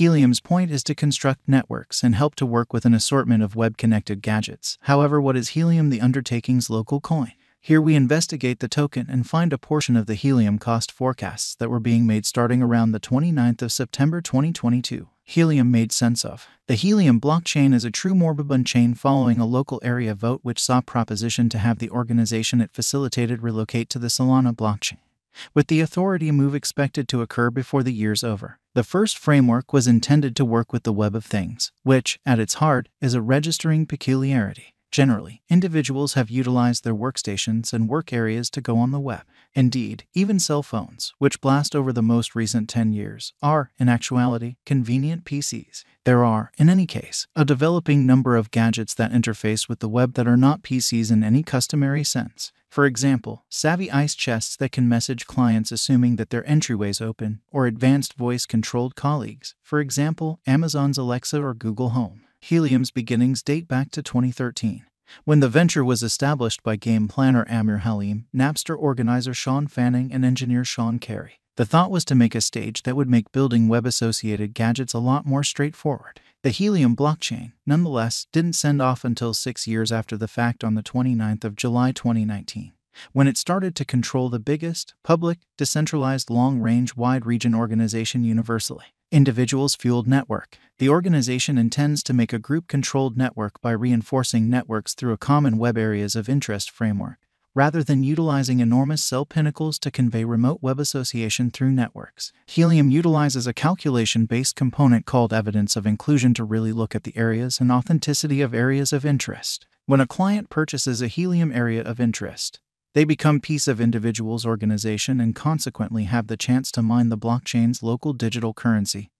Helium's point is to construct networks and help to work with an assortment of web connected gadgets. However, what is Helium the undertaking's local coin? Here we investigate the token and find a portion of the helium cost forecasts that were being made starting around the 29th of September 2022. Helium made sense of. The Helium blockchain is a true Moribund chain following a local area vote which saw proposition to have the organization it facilitated relocate to the Solana blockchain. With the authority move expected to occur before the year's over. The first framework was intended to work with the Web of Things, which, at its heart, is a registering peculiarity. Generally, individuals have utilized their workstations and work areas to go on the web. Indeed, even cell phones, which blast over the most recent 10 years, are, in actuality, convenient PCs. There are, in any case, a developing number of gadgets that interface with the web that are not PCs in any customary sense. For example, savvy ice chests that can message clients assuming that their entryway's open, or advanced voice controlled colleagues, for example, Amazon's Alexa or Google Home. Helium's beginnings date back to 2013. When the venture was established by game planner Amir Haleem, Napster organizer Shawn Fanning, and engineer Sean Carey, the thought was to make a stage that would make building web associated gadgets a lot more straightforward. The Helium blockchain, nonetheless, didn't send off until six years after the fact on the 29th of July 2019, when it started to control the biggest, public, decentralized long range wide region organization universally. Individuals Fueled Network. The organization intends to make a group controlled network by reinforcing networks through a common web areas of interest framework, rather than utilizing enormous cell pinnacles to convey remote web association through networks. Helium utilizes a calculation based component called evidence of inclusion to really look at the areas and authenticity of areas of interest. When a client purchases a Helium area of interest, they become piece of individual's organization and consequently have the chance to mine the blockchain's local digital currency.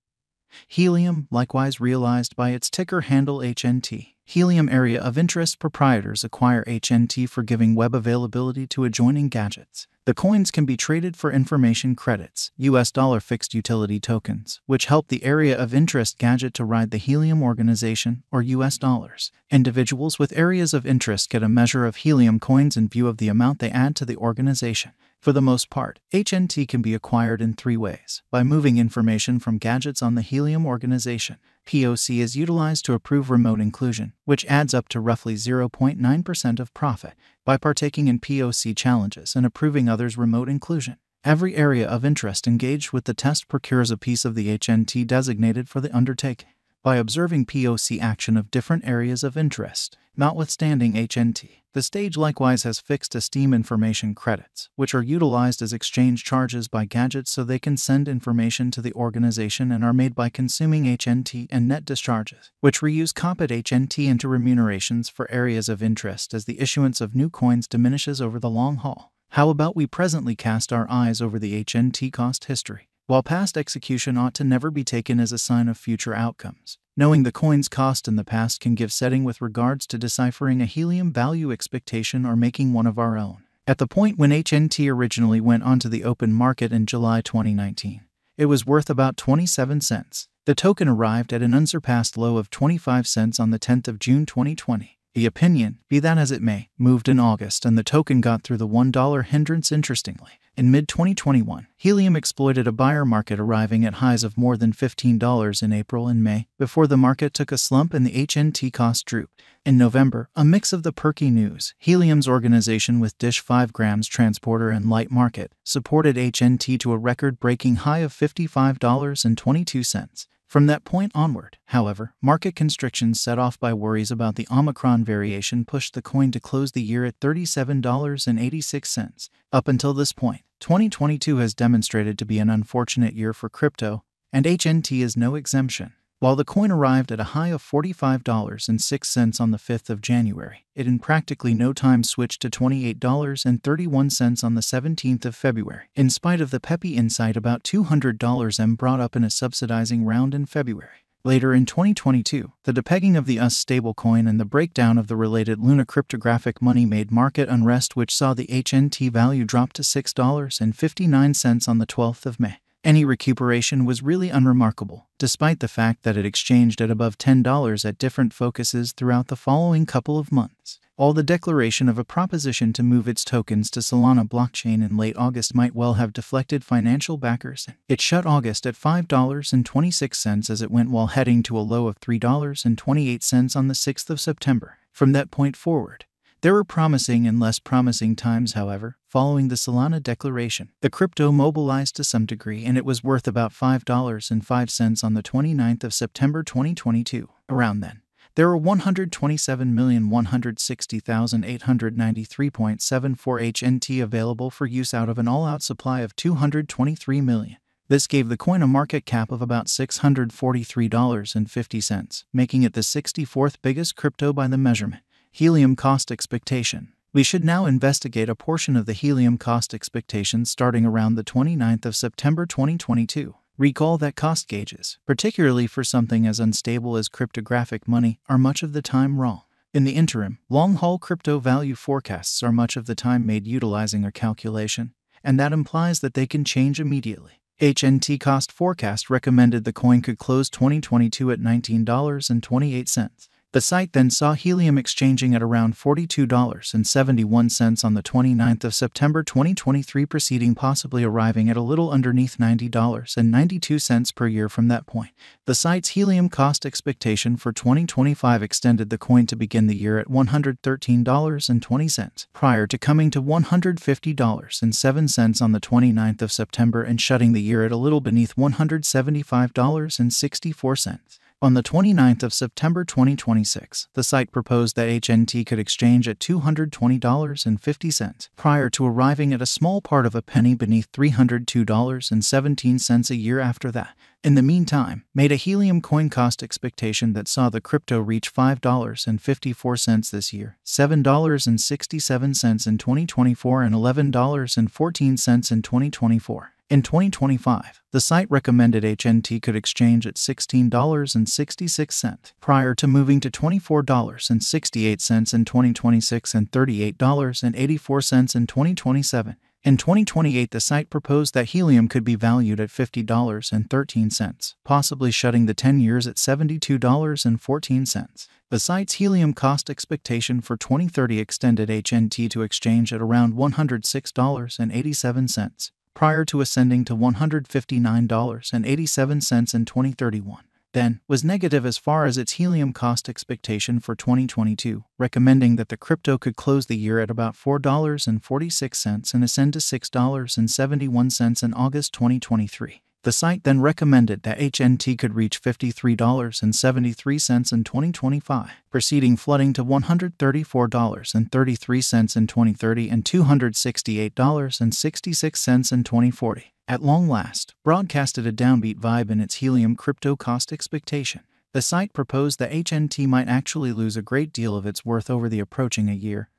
Helium, likewise realized by its ticker handle HNT. Helium Area of Interest proprietors acquire HNT for giving web availability to adjoining gadgets. The coins can be traded for information credits, US dollar fixed utility tokens, which help the area of interest gadget to ride the Helium organization, or US dollars. Individuals with areas of interest get a measure of Helium coins in view of the amount they add to the organization. For the most part, HNT can be acquired in three ways by moving information from gadgets on the Helium organization. POC is utilized to approve remote inclusion, which adds up to roughly 0.9% of profit, by partaking in POC challenges and approving others' remote inclusion. Every area of interest engaged with the test procures a piece of the HNT designated for the undertaking. By observing POC action of different areas of interest, notwithstanding HNT, the stage likewise has fixed Esteem information credits, which are utilized as exchange charges by gadgets so they can send information to the organization and are made by consuming HNT and net discharges, which reuse Compet HNT into remunerations for areas of interest as the issuance of new coins diminishes over the long haul. How about we presently cast our eyes over the HNT cost history? While past execution ought to never be taken as a sign of future outcomes, knowing the coin's cost in the past can give setting with regards to deciphering a helium value expectation or making one of our own. At the point when HNT originally went onto the open market in July 2019, it was worth about 27 cents. The token arrived at an unsurpassed low of 25 cents on the 10th of June 2020. The opinion, be that as it may, moved in August and the token got through the $1 hindrance interestingly. In mid 2021, Helium exploited a buyer market arriving at highs of more than $15 in April and May, before the market took a slump and the HNT cost drooped. In November, a mix of the perky news, Helium's organization with Dish 5 grams transporter and light market, supported HNT to a record breaking high of $55.22. From that point onward, however, market constrictions set off by worries about the Omicron variation pushed the coin to close the year at $37.86. Up until this point, 2022 has demonstrated to be an unfortunate year for crypto, and HNT is no exemption. While the coin arrived at a high of $45.06 on the 5th of January, it in practically no time switched to $28.31 on the 17th of February, in spite of the peppy insight about $200 M brought up in a subsidizing round in February. Later in 2022, the depegging of the US stablecoin and the breakdown of the related Luna cryptographic money made market unrest, which saw the HNT value drop to $6.59 on the 12th of May. Any recuperation was really unremarkable, despite the fact that it exchanged at above $10 at different focuses throughout the following couple of months. All the declaration of a proposition to move its tokens to Solana blockchain in late August might well have deflected financial backers. It shut August at $5.26 as it went while heading to a low of $3.28 on the 6th of September. From that point forward, there were promising and less promising times, however, following the Solana declaration. The crypto mobilized to some degree and it was worth about $5.05 on the 29th of September 2022. Around then, there were 127,160,893.74 HNT available for use out of an all-out supply of 223 million. This gave the coin a market cap of about $643.50, making it the 64th biggest crypto by the measurement. Helium cost expectation. We should now investigate a portion of the helium cost expectation starting around the 29th of September 2022. Recall that cost gauges, particularly for something as unstable as cryptographic money, are much of the time wrong. In the interim, long haul crypto value forecasts are much of the time made utilizing a calculation, and that implies that they can change immediately. HNT cost forecast recommended the coin could close 2022 at $19.28. The site then saw helium exchanging at around $42.71 on the 29th of September 2023, proceeding possibly arriving at a little underneath $90.92 per year from that point. The site's helium cost expectation for 2025 extended the coin to begin the year at $113.20, prior to coming to $150.07 on the 29th of September and shutting the year at a little beneath $175.64. On the 29th of September 2026, the site proposed that HNT could exchange at $220.50 prior to arriving at a small part of a penny beneath $302.17 a year after that. In the meantime, made a helium coin cost expectation that saw the crypto reach $5.54 this year, $7.67 in 2024 and $11.14 in 2024. In 2025, the site recommended HNT could exchange at $16.66 prior to moving to $24.68 in 2026 and $38.84 in 2027. In 2028, the site proposed that helium could be valued at $50.13, possibly shutting the 10 years at $72.14. The site's helium cost expectation for 2030 extended HNT to exchange at around $106.87 prior to ascending to $159.87 in 2031. Then, was negative as far as its helium cost expectation for 2022, recommending that the crypto could close the year at about $4.46 and ascend to $6.71 in August 2023. The site then recommended that HNT could reach $53.73 in 2025, preceding flooding to $134.33 in 2030 and $268.66 in 2040. At long last, broadcasted a downbeat vibe in its helium crypto cost expectation. The site proposed that HNT might actually lose a great deal of its worth over the approaching a year,